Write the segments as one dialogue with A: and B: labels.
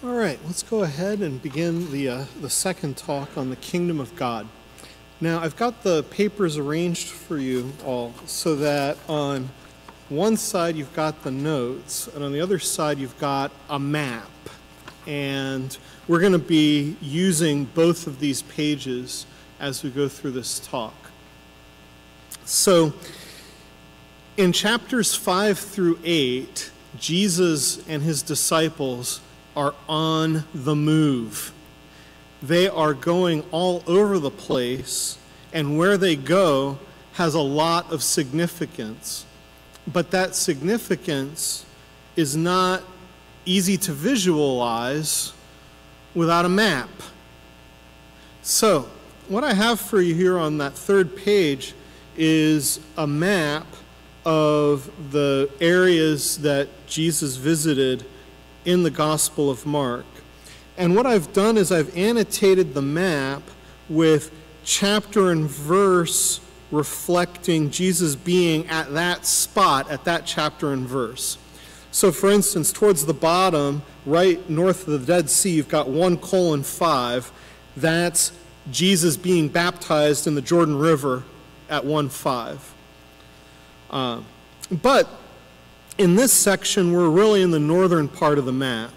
A: All right, let's go ahead and begin the, uh, the second talk on the kingdom of God. Now, I've got the papers arranged for you all so that on one side you've got the notes, and on the other side you've got a map. And we're going to be using both of these pages as we go through this talk. So, in chapters 5 through 8, Jesus and his disciples are on the move. They are going all over the place, and where they go has a lot of significance. But that significance is not easy to visualize without a map. So, what I have for you here on that third page is a map of the areas that Jesus visited in the Gospel of Mark. And what I've done is I've annotated the map with chapter and verse reflecting Jesus being at that spot, at that chapter and verse. So, for instance, towards the bottom, right north of the Dead Sea, you've got 1 colon 5. That's Jesus being baptized in the Jordan River at 1 5. Uh, but in this section, we're really in the northern part of the map,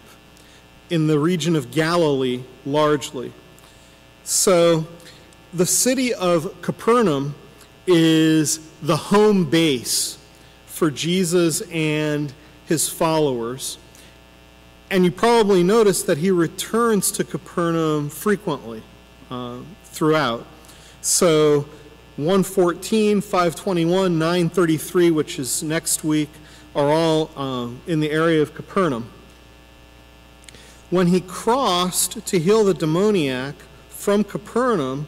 A: in the region of Galilee largely. So the city of Capernaum is the home base for Jesus and his followers. And you probably notice that he returns to Capernaum frequently uh, throughout. So 114, 521, 933, which is next week, are all um, in the area of Capernaum. When he crossed to heal the demoniac from Capernaum,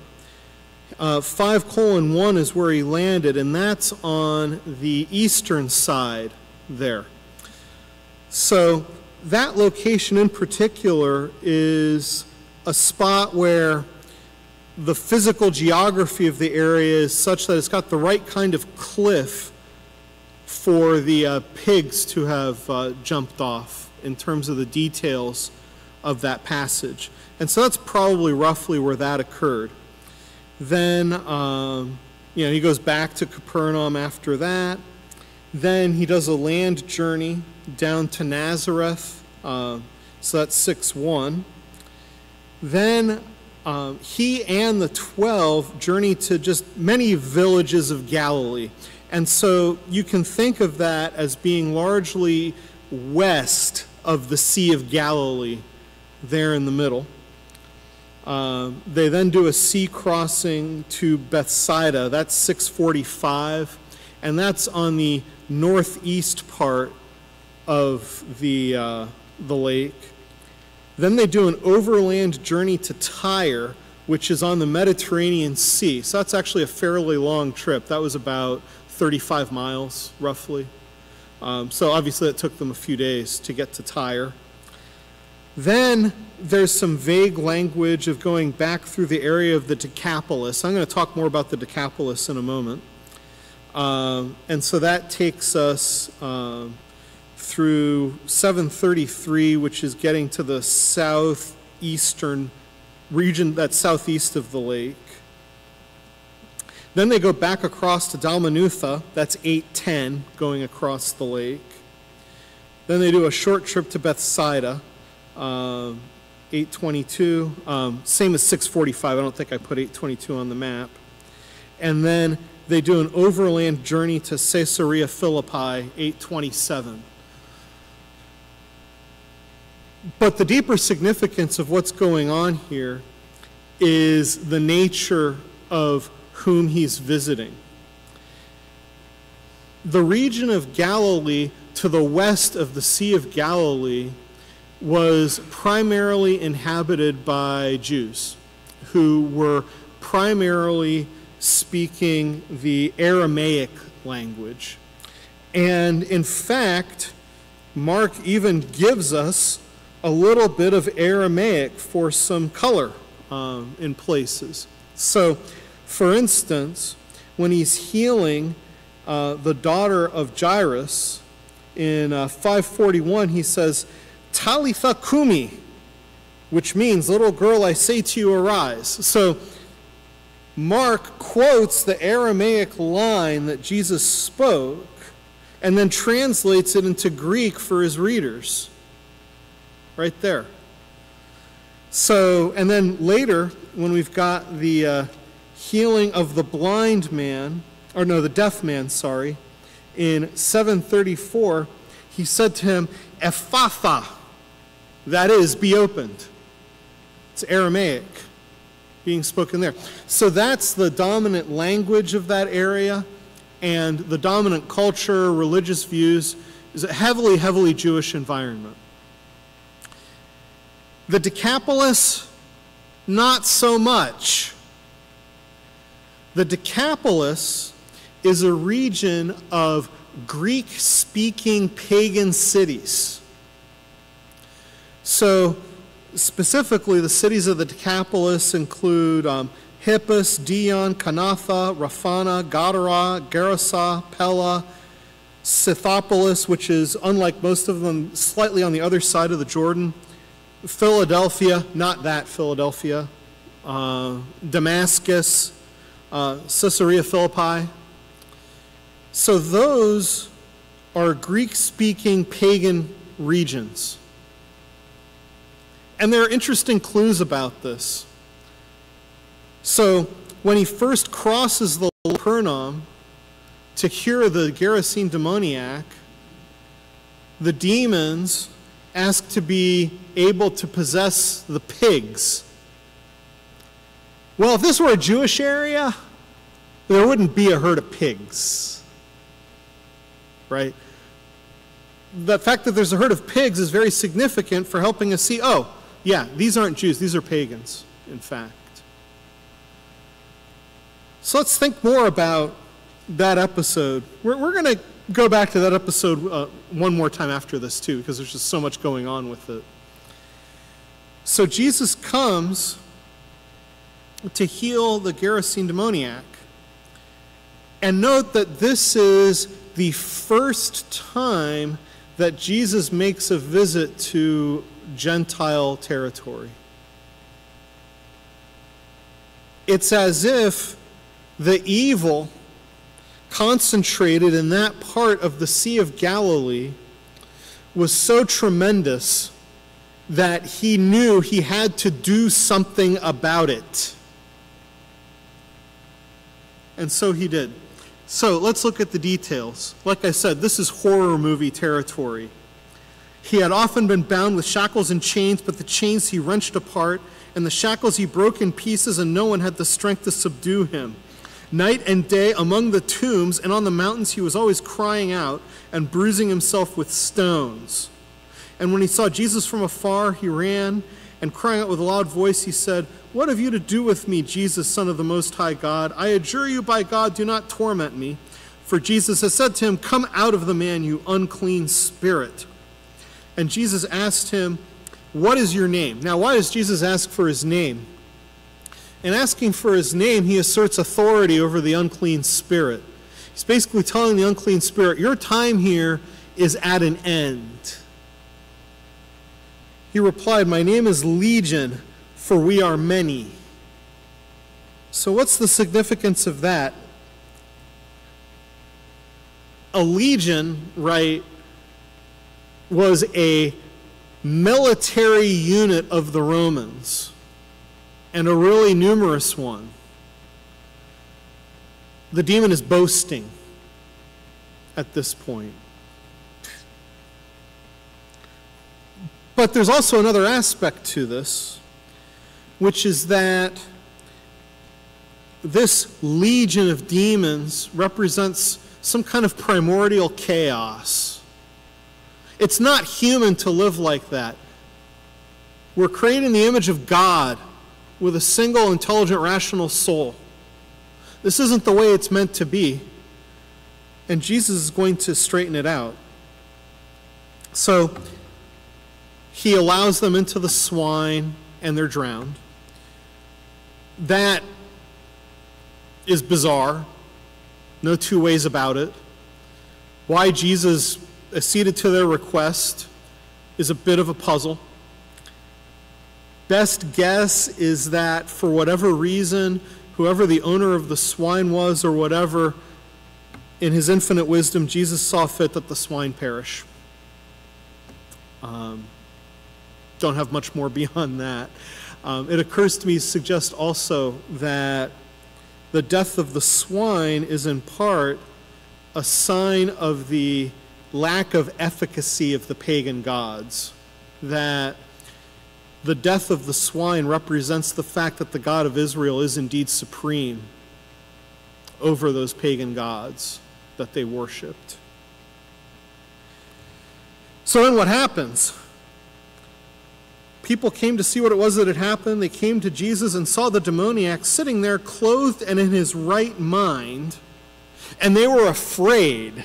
A: uh, 5 colon 1 is where he landed, and that's on the eastern side there. So that location in particular is a spot where the physical geography of the area is such that it's got the right kind of cliff for the uh, pigs to have uh, jumped off in terms of the details of that passage. And so that's probably roughly where that occurred. Then, um, you know, he goes back to Capernaum after that. Then he does a land journey down to Nazareth. Uh, so that's 6 1. Then um, he and the 12 journey to just many villages of Galilee. And so you can think of that as being largely west of the Sea of Galilee, there in the middle. Uh, they then do a sea crossing to Bethsaida. That's 645, and that's on the northeast part of the, uh, the lake. Then they do an overland journey to Tyre, which is on the Mediterranean Sea. So that's actually a fairly long trip. That was about 35 miles, roughly. Um, so obviously it took them a few days to get to Tyre. Then there's some vague language of going back through the area of the Decapolis. I'm going to talk more about the Decapolis in a moment. Um, and so that takes us uh, through 733, which is getting to the southeastern region that's southeast of the lake. Then they go back across to Dalmanutha, that's 810, going across the lake. Then they do a short trip to Bethsaida, uh, 822, um, same as 645. I don't think I put 822 on the map. And then they do an overland journey to Caesarea Philippi, 827. But the deeper significance of what's going on here is the nature of whom he's visiting. The region of Galilee to the west of the Sea of Galilee was primarily inhabited by Jews who were primarily speaking the Aramaic language. And in fact, Mark even gives us a little bit of Aramaic for some color um, in places. So for instance, when he's healing uh, the daughter of Jairus in uh, 541, he says, Talitha kumi, which means, Little girl, I say to you, arise. So Mark quotes the Aramaic line that Jesus spoke and then translates it into Greek for his readers. Right there. So, and then later, when we've got the uh, healing of the blind man, or no, the deaf man, sorry, in 734, he said to him, Ephphatha, that is, be opened. It's Aramaic being spoken there. So that's the dominant language of that area, and the dominant culture, religious views, is a heavily, heavily Jewish environment. The Decapolis, not so much. The Decapolis is a region of Greek speaking pagan cities. So, specifically, the cities of the Decapolis include um, Hippus, Dion, Kanatha, Raphana, Gadara, Gerasa, Pella, Scythopolis, which is, unlike most of them, slightly on the other side of the Jordan, Philadelphia, not that Philadelphia, uh, Damascus, uh, Caesarea Philippi. So those are Greek speaking pagan regions. And there are interesting clues about this. So when he first crosses the Capernaum to cure the Gerasene demoniac, the demons ask to be able to possess the pigs. Well, if this were a Jewish area, there wouldn't be a herd of pigs. Right? The fact that there's a herd of pigs is very significant for helping us see oh, yeah, these aren't Jews, these are pagans, in fact. So let's think more about that episode. We're, we're going to go back to that episode uh, one more time after this, too, because there's just so much going on with it. So Jesus comes to heal the Gerasene demoniac. And note that this is the first time that Jesus makes a visit to Gentile territory. It's as if the evil concentrated in that part of the Sea of Galilee was so tremendous that he knew he had to do something about it. And so he did. So let's look at the details. Like I said, this is horror movie territory. He had often been bound with shackles and chains, but the chains he wrenched apart, and the shackles he broke in pieces, and no one had the strength to subdue him. Night and day among the tombs and on the mountains, he was always crying out and bruising himself with stones. And when he saw Jesus from afar, he ran and crying out with a loud voice, he said, What have you to do with me, Jesus, Son of the Most High God? I adjure you by God, do not torment me. For Jesus has said to him, Come out of the man, you unclean spirit. And Jesus asked him, What is your name? Now, why does Jesus ask for his name? In asking for his name, he asserts authority over the unclean spirit. He's basically telling the unclean spirit, Your time here is at an end. He replied, My name is Legion, for we are many. So, what's the significance of that? A legion, right, was a military unit of the Romans, and a really numerous one. The demon is boasting at this point. But there's also another aspect to this, which is that this legion of demons represents some kind of primordial chaos. It's not human to live like that. We're created in the image of God with a single, intelligent, rational soul. This isn't the way it's meant to be. And Jesus is going to straighten it out. So, he allows them into the swine and they're drowned. That is bizarre. No two ways about it. Why Jesus acceded to their request is a bit of a puzzle. Best guess is that for whatever reason, whoever the owner of the swine was or whatever, in his infinite wisdom, Jesus saw fit that the swine perish. Um, don't have much more beyond that. Um, it occurs to me to suggest also that the death of the swine is in part a sign of the lack of efficacy of the pagan gods. That the death of the swine represents the fact that the God of Israel is indeed supreme over those pagan gods that they worshiped. So then what happens? People came to see what it was that had happened. They came to Jesus and saw the demoniac sitting there, clothed and in his right mind, and they were afraid.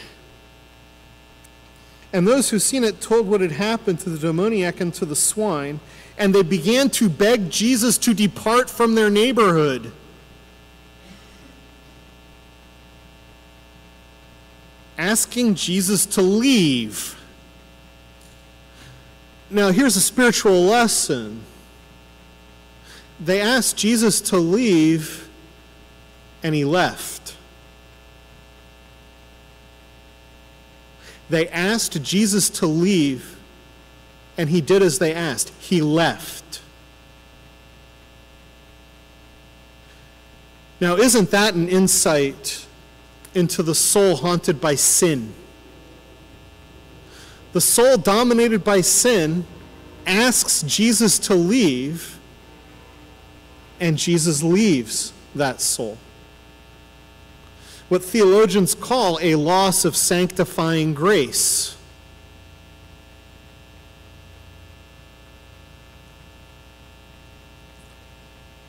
A: And those who seen it told what had happened to the demoniac and to the swine, and they began to beg Jesus to depart from their neighborhood. Asking Jesus to leave. Now, here's a spiritual lesson. They asked Jesus to leave, and he left. They asked Jesus to leave, and he did as they asked. He left. Now, isn't that an insight into the soul haunted by sin? The soul dominated by sin asks Jesus to leave, and Jesus leaves that soul. What theologians call a loss of sanctifying grace.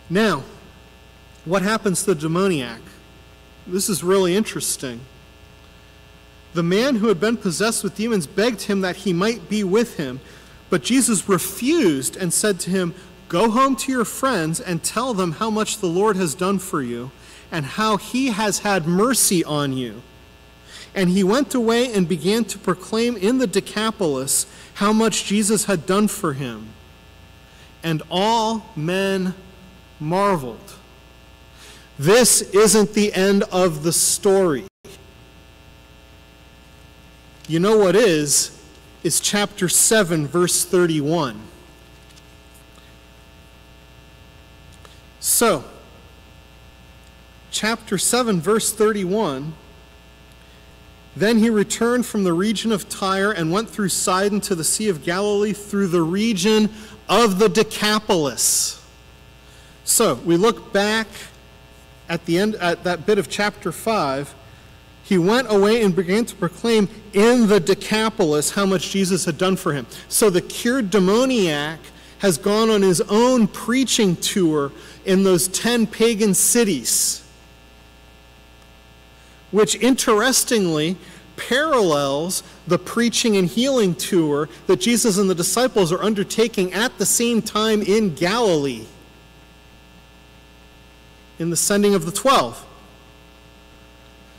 A: Now, what happens to the demoniac? This is really interesting. The man who had been possessed with demons begged him that he might be with him, but Jesus refused and said to him, Go home to your friends and tell them how much the Lord has done for you and how he has had mercy on you. And he went away and began to proclaim in the Decapolis how much Jesus had done for him. And all men marveled. This isn't the end of the story. You know what is? Is chapter 7, verse 31. So, chapter 7, verse 31. Then he returned from the region of Tyre and went through Sidon to the Sea of Galilee through the region of the Decapolis. So we look back at the end at that bit of chapter 5 he went away and began to proclaim in the Decapolis how much Jesus had done for him. So the cured demoniac has gone on his own preaching tour in those 10 pagan cities, which interestingly parallels the preaching and healing tour that Jesus and the disciples are undertaking at the same time in Galilee in the sending of the 12.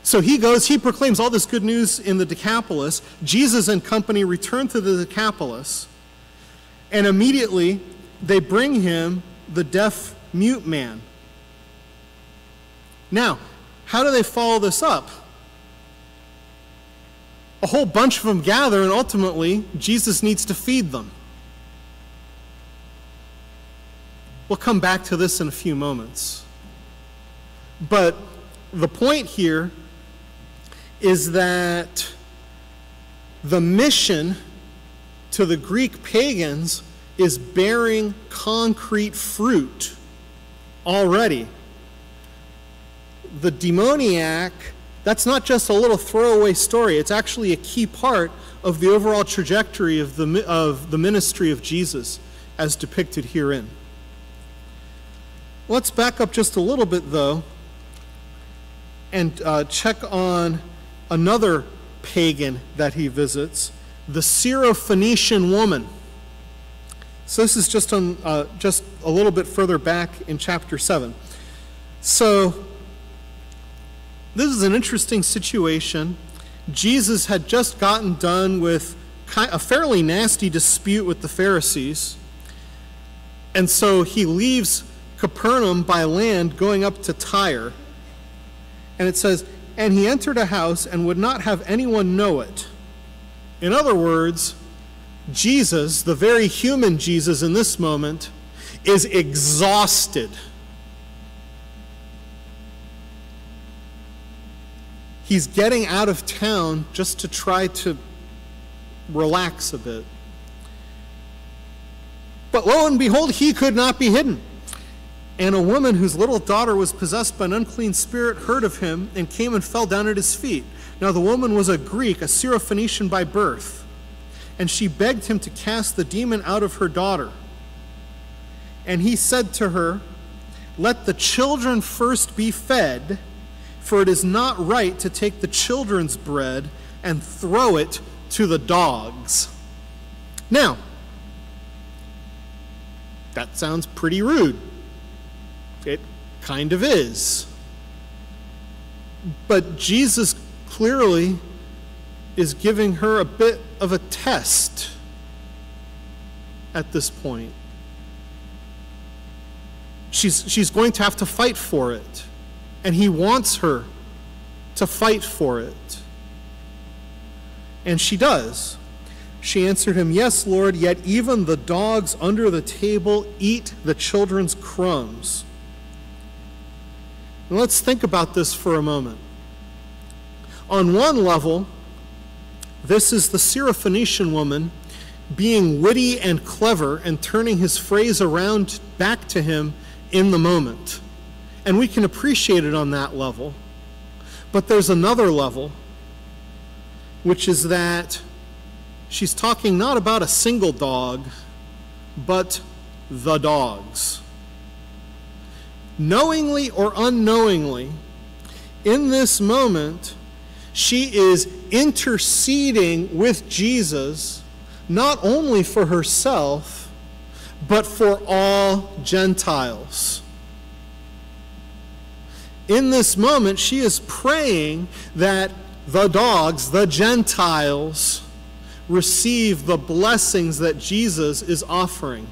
A: So he goes, he proclaims all this good news in the Decapolis. Jesus and company return to the Decapolis, and immediately they bring him the deaf mute man. Now, how do they follow this up? A whole bunch of them gather, and ultimately, Jesus needs to feed them. We'll come back to this in a few moments. But the point here is that the mission to the Greek pagans is bearing concrete fruit already. The demoniac, that's not just a little throwaway story, it's actually a key part of the overall trajectory of the, of the ministry of Jesus as depicted herein. Let's back up just a little bit, though, and uh, check on another pagan that he visits, the Syrophoenician woman. So this is just on uh, just a little bit further back in chapter seven. So this is an interesting situation. Jesus had just gotten done with a fairly nasty dispute with the Pharisees. And so he leaves Capernaum by land going up to Tyre. And it says, And he entered a house and would not have anyone know it. In other words, Jesus, the very human Jesus in this moment, is exhausted. He's getting out of town just to try to relax a bit. But lo and behold, he could not be hidden. And a woman whose little daughter was possessed by an unclean spirit heard of him and came and fell down at his feet. Now the woman was a Greek, a Syrophoenician by birth, and she begged him to cast the demon out of her daughter. And he said to her, Let the children first be fed, for it is not right to take the children's bread and throw it to the dogs. Now, that sounds pretty rude. Kind of is. But Jesus clearly is giving her a bit of a test at this point. She's, she's going to have to fight for it. And he wants her to fight for it. And she does. She answered him, Yes, Lord, yet even the dogs under the table eat the children's crumbs. And let's think about this for a moment. On one level, this is the Syrophoenician woman being witty and clever and turning his phrase around back to him in the moment. And we can appreciate it on that level. But there's another level, which is that she's talking not about a single dog, but the dogs. Knowingly or unknowingly, in this moment, she is interceding with Jesus, not only for herself, but for all Gentiles. In this moment, she is praying that the dogs, the Gentiles, receive the blessings that Jesus is offering.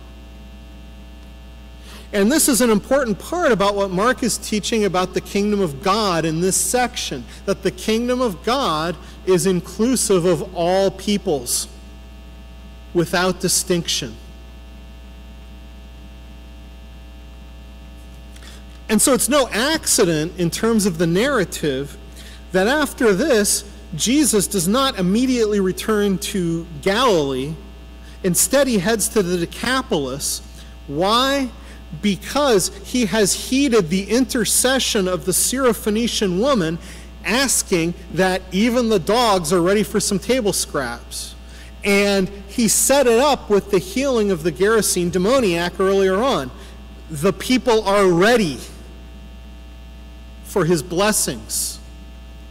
A: And this is an important part about what Mark is teaching about the kingdom of God in this section that the kingdom of God is inclusive of all peoples without distinction. And so it's no accident in terms of the narrative that after this, Jesus does not immediately return to Galilee. Instead, he heads to the Decapolis. Why? Because he has heeded the intercession of the Syrophoenician woman, asking that even the dogs are ready for some table scraps. And he set it up with the healing of the Gerasene demoniac earlier on. The people are ready for his blessings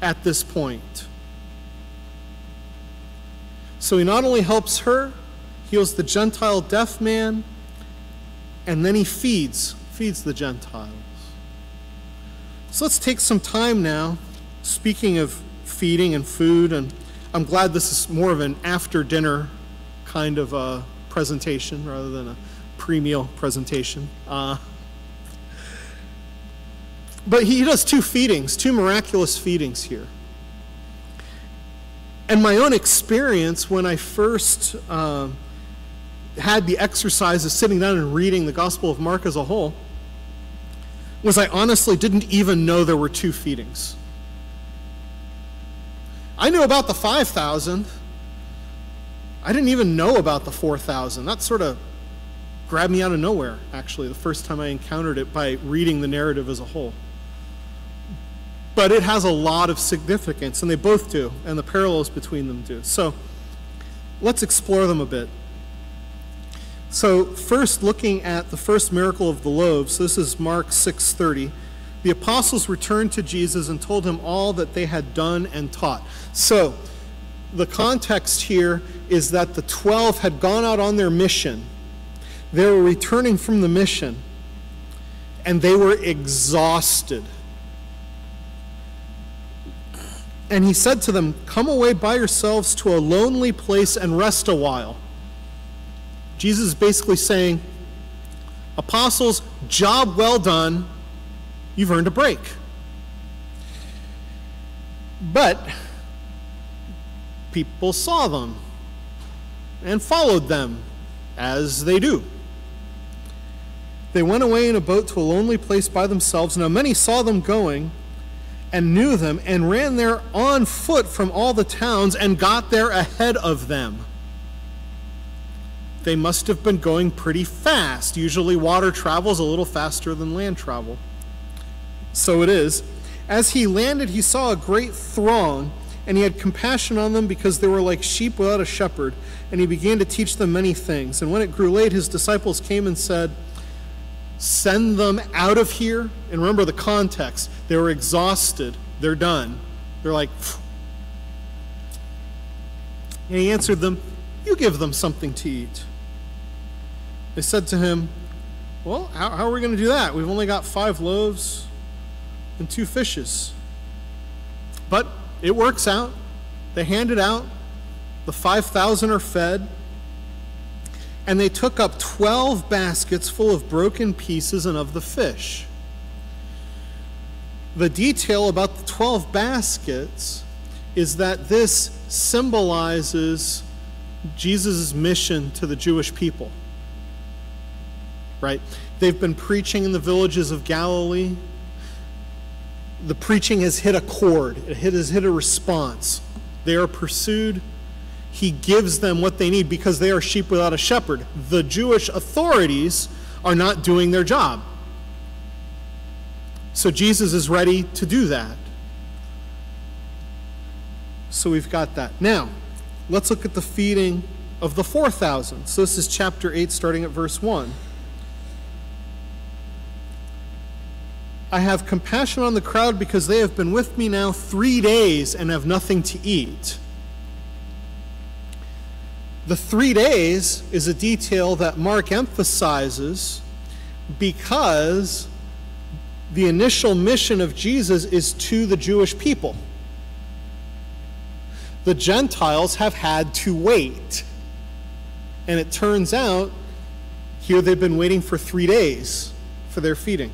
A: at this point. So he not only helps her, heals the Gentile deaf man, and then he feeds, feeds the Gentiles. So let's take some time now, speaking of feeding and food, and I'm glad this is more of an after dinner kind of a presentation rather than a pre meal presentation. Uh, but he does two feedings, two miraculous feedings here. And my own experience when I first uh, had the exercise of sitting down and reading the Gospel of Mark as a whole was I honestly didn't even know there were two feedings. I knew about the 5,000. I didn't even know about the 4,000. That sort of grabbed me out of nowhere, actually, the first time I encountered it by reading the narrative as a whole but it has a lot of significance, and they both do, and the parallels between them do. So let's explore them a bit. So first, looking at the first miracle of the loaves, this is Mark 6:30. The apostles returned to Jesus and told him all that they had done and taught. So the context here is that the 12 had gone out on their mission. They were returning from the mission, and they were exhausted. And he said to them, Come away by yourselves to a lonely place and rest a while. Jesus is basically saying, Apostles, job well done. You've earned a break. But people saw them and followed them, as they do. They went away in a boat to a lonely place by themselves. Now many saw them going and knew them and ran there on foot from all the towns and got there ahead of them. They must have been going pretty fast. Usually, water travels a little faster than land travel. So it is. As he landed, he saw a great throng, and he had compassion on them because they were like sheep without a shepherd, and he began to teach them many things. And when it grew late, his disciples came and said, Send them out of here. And remember the context. They were exhausted. They're done. They're like, Phew. and he answered them, You give them something to eat. They said to him, Well, how, how are we going to do that? We've only got five loaves and two fishes. But it works out. They hand it out. The 5,000 are fed. And they took up 12 baskets full of broken pieces and of the fish. The detail about the 12 baskets is that this symbolizes Jesus' mission to the Jewish people. Right? They've been preaching in the villages of Galilee. The preaching has hit a chord, it has hit a response. They are pursued he gives them what they need because they are sheep without a shepherd. The Jewish authorities are not doing their job. So Jesus is ready to do that. So we've got that. Now, let's look at the feeding of the 4,000. So this is chapter 8, starting at verse 1. I have compassion on the crowd because they have been with me now three days and have nothing to eat. The three days is a detail that Mark emphasizes because the initial mission of Jesus is to the Jewish people. The Gentiles have had to wait. And it turns out here they've been waiting for three days for their feeding.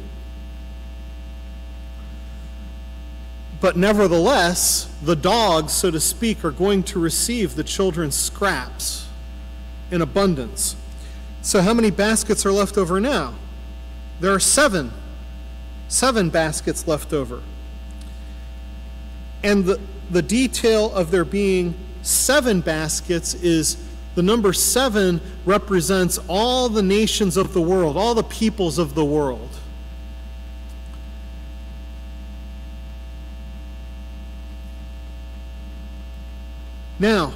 A: But nevertheless, the dogs, so to speak, are going to receive the children's scraps in abundance. So, how many baskets are left over now? There are seven. Seven baskets left over. And the, the detail of there being seven baskets is the number seven represents all the nations of the world, all the peoples of the world. Now,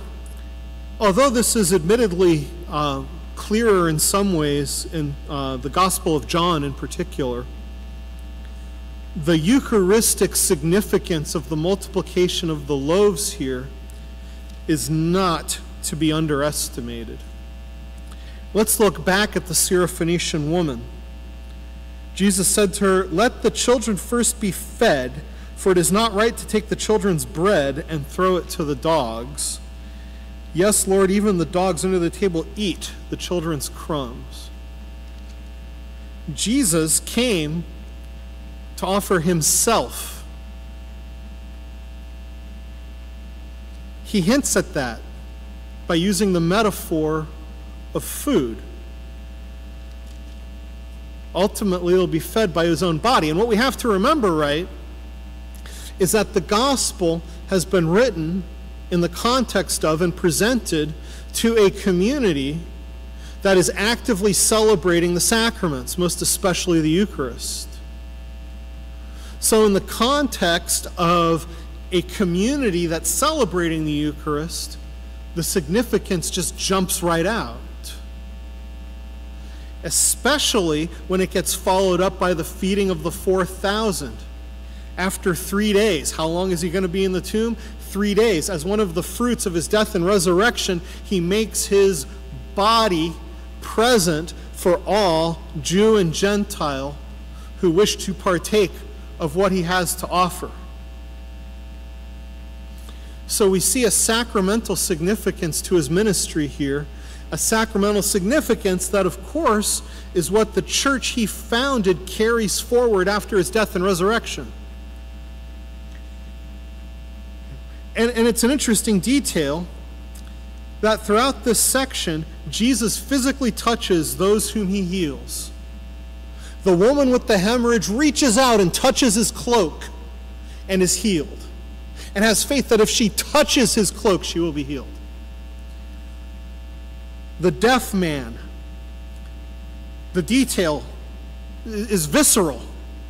A: although this is admittedly uh, clearer in some ways in uh, the Gospel of John in particular, the Eucharistic significance of the multiplication of the loaves here is not to be underestimated. Let's look back at the Syrophoenician woman. Jesus said to her, Let the children first be fed, for it is not right to take the children's bread and throw it to the dogs. Yes, Lord, even the dogs under the table eat the children's crumbs. Jesus came to offer himself. He hints at that by using the metaphor of food. Ultimately, he'll be fed by his own body. And what we have to remember, right, is that the gospel has been written in the context of and presented to a community that is actively celebrating the sacraments, most especially the Eucharist. So, in the context of a community that's celebrating the Eucharist, the significance just jumps right out. Especially when it gets followed up by the feeding of the 4,000 after three days. How long is he going to be in the tomb? three days. As one of the fruits of his death and resurrection, he makes his body present for all, Jew and Gentile, who wish to partake of what he has to offer. So we see a sacramental significance to his ministry here, a sacramental significance that, of course, is what the church he founded carries forward after his death and resurrection. And, and it's an interesting detail that throughout this section, Jesus physically touches those whom he heals. The woman with the hemorrhage reaches out and touches his cloak and is healed, and has faith that if she touches his cloak, she will be healed. The deaf man, the detail is visceral,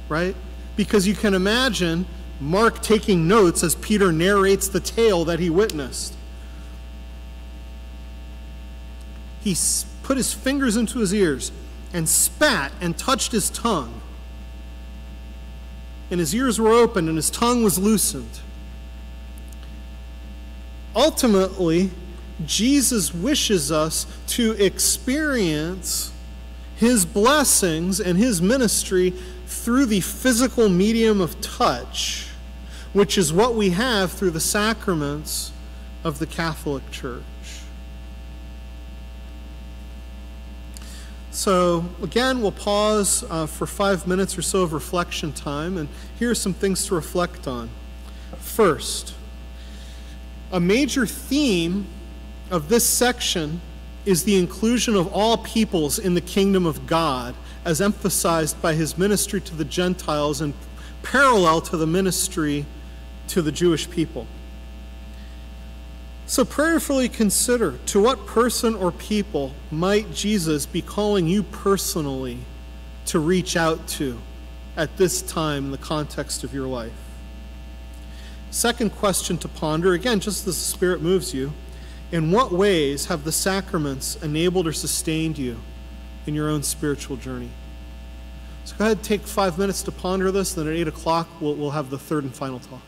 A: right? Because you can imagine Mark taking notes as Peter narrates the tale that he witnessed. He put his fingers into his ears and spat and touched his tongue. And his ears were opened and his tongue was loosened. Ultimately, Jesus wishes us to experience his blessings and his ministry through the physical medium of touch which is what we have through the sacraments of the Catholic Church. So, again, we'll pause uh, for five minutes or so of reflection time, and here are some things to reflect on. First, a major theme of this section is the inclusion of all peoples in the kingdom of God, as emphasized by his ministry to the Gentiles and parallel to the ministry to the Jewish people. So prayerfully consider to what person or people might Jesus be calling you personally to reach out to at this time in the context of your life? Second question to ponder, again, just as the Spirit moves you, in what ways have the sacraments enabled or sustained you in your own spiritual journey? So go ahead, take five minutes to ponder this, then at 8 o'clock we'll, we'll have the third and final talk.